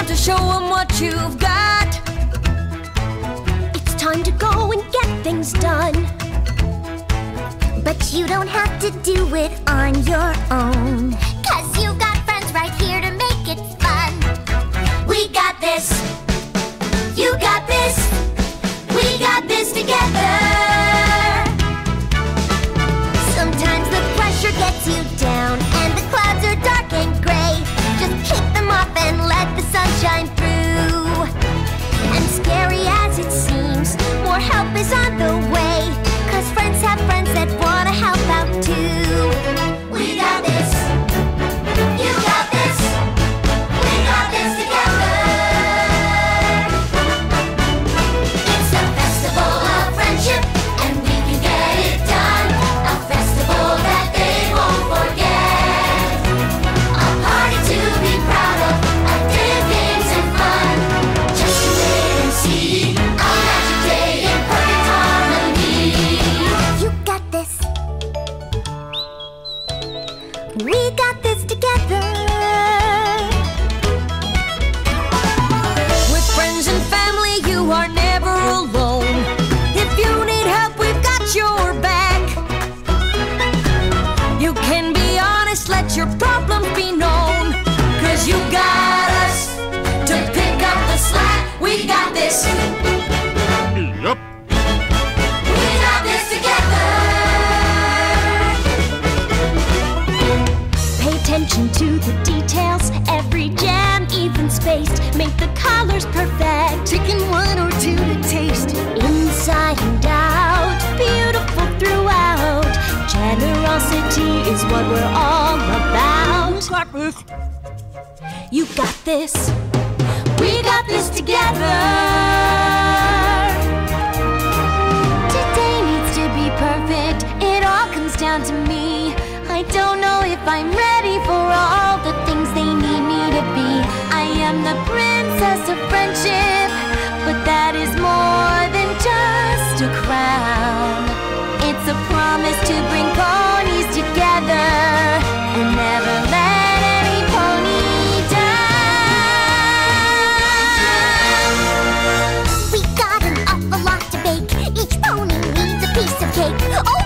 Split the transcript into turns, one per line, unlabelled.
time to show them what you've got.
It's time to go and get things done. But you don't have to do it on your own. Cause you attention to the details. Every jam even spaced. Make the colors perfect. Taking one or two to taste. Inside and out. Beautiful throughout. Generosity is what we're all about.
Got this.
You got this. We got this together. down to me. I don't know if I'm ready. Oh!